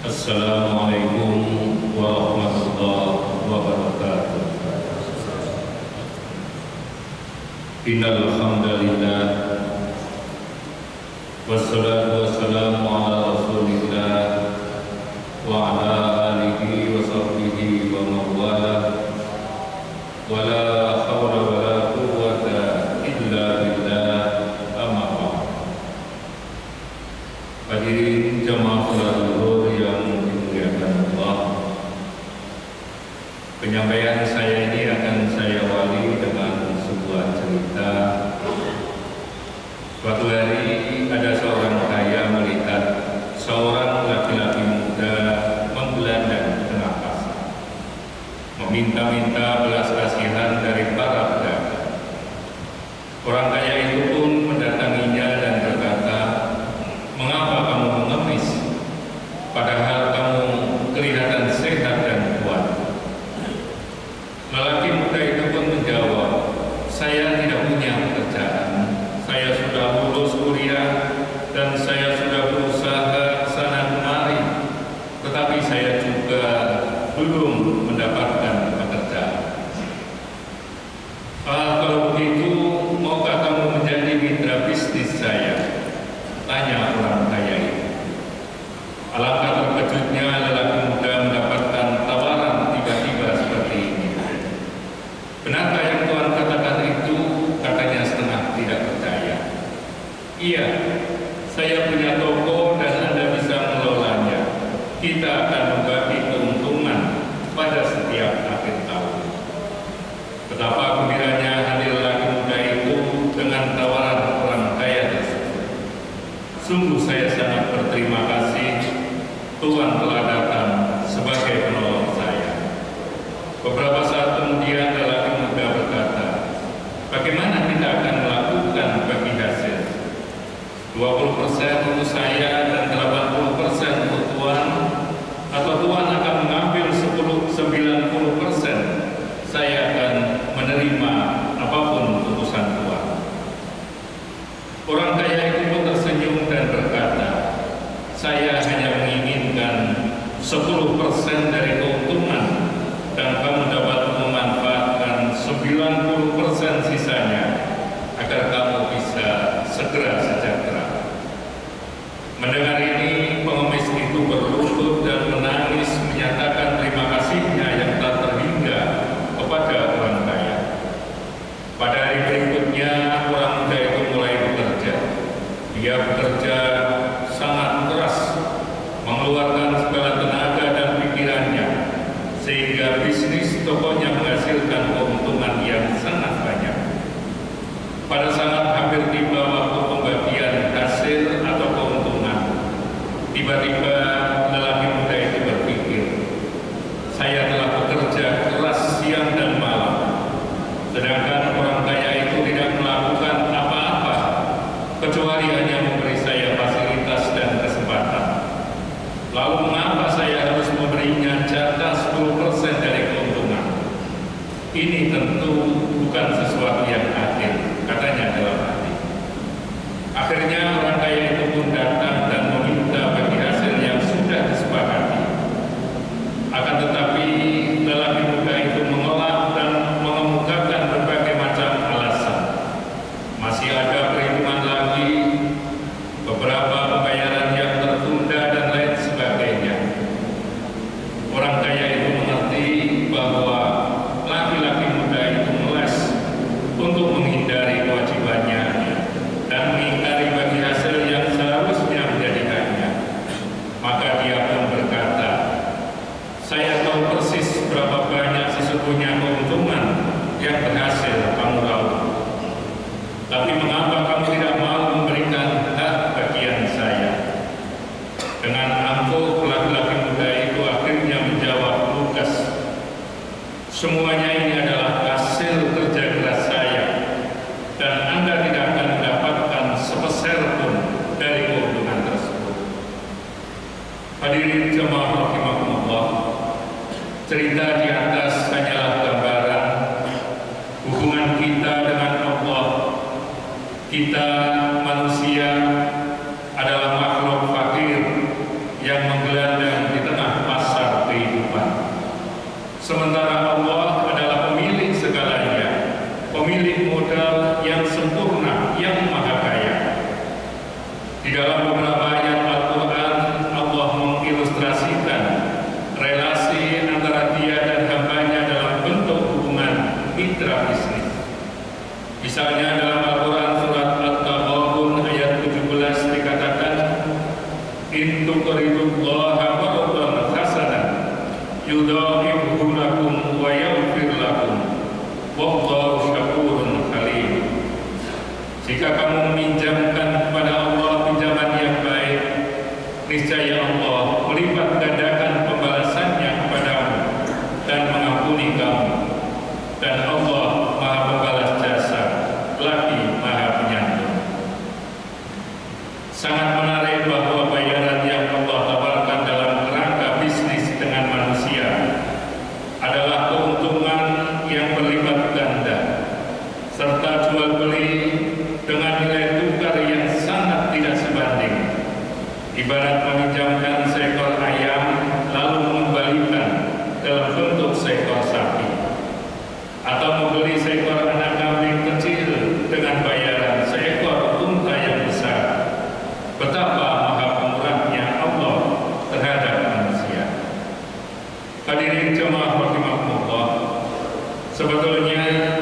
السلام عليكم ورحمة الله وبركاته. إن الحمد لله والصلاة والسلام على رسول الله وعلى آله وصحبه ومن والاه. ولا Suatu hari ada seorang kaya melihat seorang laki-laki muda menggelandang di tengah pasar, meminta-minta belas kasihan dari para pedagang. Orang kaya itu pun mendatanginya dan berkata, Mengapa kamu mengemis? Padahal kamu kelihatan sehat dan kuat. Lelaki muda itu pun menjawab, saya tidak punya pekerjaan. Saya sudah lulus kuliah dan saya sudah berusaha sana kemari. Tetapi saya juga belum mendapatkan pekerjaan. Ah, kalau begitu, maukah kamu menjadi mitra bisnis saya? Tanya orang kaya itu. Alangkah terkejutnya lelaki muda mendapatkan tawaran tiba-tiba seperti ini. Benarkah yang Tuhan katakan itu? Katanya setengah tidak percaya. Iya, saya punya toko dan Anda bisa mengelolanya. Kita akan membagi keuntungan pada setiap akhir tahun. Betapa gembiranya hati lelaki muda itu dengan tawaran orang kaya tersebut. Sungguh saya sangat berterima kasih Tuhan telah datang sebagai penolong saya. Beberapa saat kemudian lelaki muda berkata, bagaimana kita akan melakukan bagi hasil? 20% untuk saya dan 80% untuk Tuhan atau Tuhan akan mengambil 10 90% saya akan menerima apa pun keputusan Tuhan. Orang kaya itu pun tersenyum dan berkata, saya hanya menginginkan 10% dari keuntungan dan kamu dapat memanfaatkan 90% sisanya agar kamu bisa segera sejahtera. Mendengar ini, pengemis itu berlutut dan menangis menyatakan terima kasihnya yang tak terhingga kepada orang kaya. Pada hari berikutnya, orang muda itu mulai bekerja. Dia bekerja sangat keras, mengeluarkan segala tenaga dan pikirannya, sehingga bisnis tokonya menghasilkan keuntungan yang sangat banyak. Pada saat hampir tiba waktu pembagian hasil atau keuntungan, tiba-tiba lelaki muda itu berpikir, saya telah bekerja keras siang dan malam, sedangkan orang kaya itu tidak melakukan apa-apa, kecuali hanya memberi saya fasilitas dan kesempatan. Lalu mengapa saya harus memberinya jatah 10% dari keuntungan? Ini tentu bukan sesuatu yang adil, katanya dalam hati. Akhirnya orang kaya itu pun datang dan meminta bagi hasil yang sudah disepakati. Akan tetapi lelaki muda itu menolak dan mengemukakan berbagai macam alasan. Masih ada perhitungan lagi, beberapa pembayaran yang tertunda dan lain sebagainya. Orang kaya itu mengerti bahwa laki-laki muda itu meles untuk menghindari kewajibannya dan mengingkari bagi hasil yang seharusnya menjadikannya. Maka dia pun berkata, saya tahu persis berapa banyak sesungguhnya keuntungan yang berhasil kamu tahu. Tapi mengapa kamu tidak mau memberikan hak bagian saya? Dengan angkuh laki-laki muda itu akhirnya menjawab Lukas, semuanya ini adalah hasil kerja keras saya dan Anda tidak akan mendapatkan sepeser pun dari keuntungan tersebut. Hadirin jemaah rahimahumullah, cerita di Kita manusia adalah makhluk fakir yang menggelandang di tengah pasar kehidupan. Sementara Allah adalah pemilik segalanya, pemilik modal yang sempurna, yang maha kaya. Di dalam kamu dan Allah Maha Pembalas Jasa, lagi Maha Penyantun. Sangat menarik bahwa bayaran yang Allah tawarkan dalam kerangka bisnis dengan manusia adalah keuntungan yang berlipat ganda serta jual beli dengan nilai tukar yang sangat tidak sebanding. Ibarat meminjamkan Hadirin jemaah rahimahullah. Sebetulnya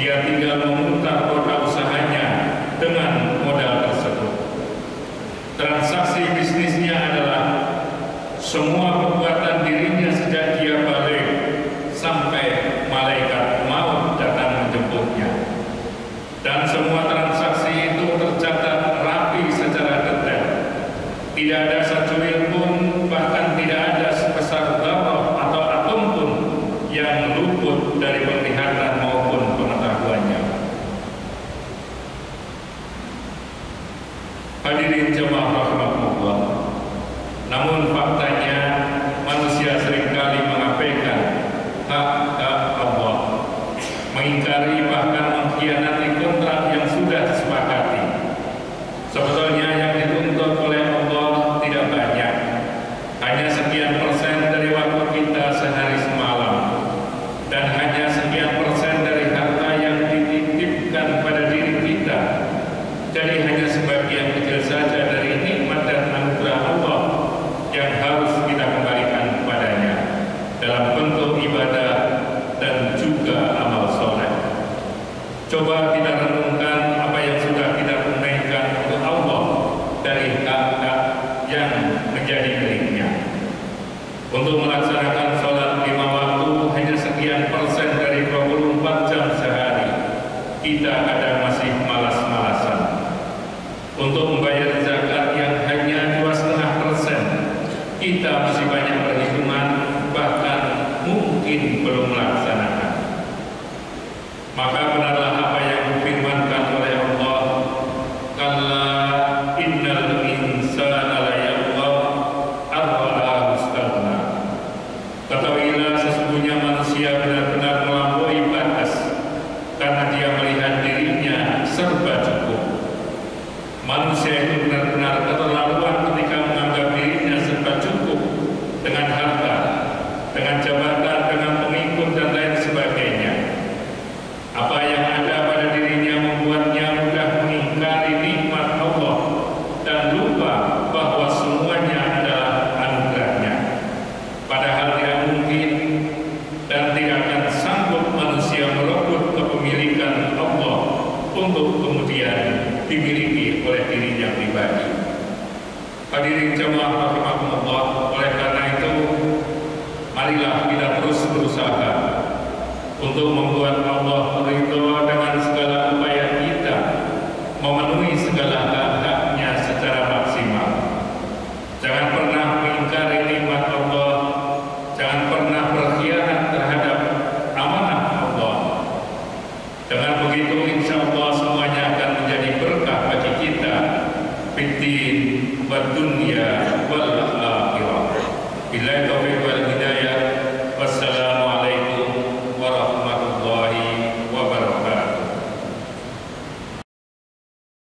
Dia tinggal memutar kota usahanya dengan modal tersebut. Transaksi bisnisnya adalah semua kekuatan dirinya sejak dia balik sampai malaikat maut datang menjemputnya. Dan semua transaksi itu tercatat rapi secara detail. Tidak ada satu Yeah, have quita a la Hadirin jemaah rahimakumullah, oleh karena itu marilah kita terus berusaha untuk membuat Allah